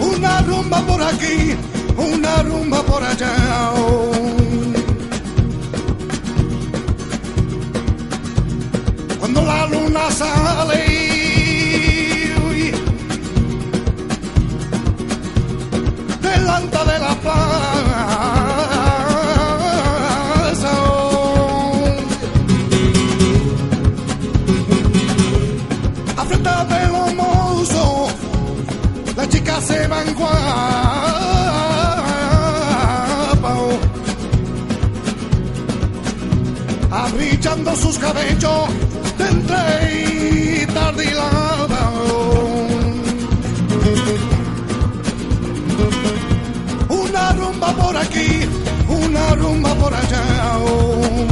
Una rumba por aquí, una rumba por allá. Cuando la luna sale delante de fiesta de los mozos, las chicas se van guapo, abrillando sus cabellos de entre y tardilada. Una rumba por aquí, una rumba por allá. Oh.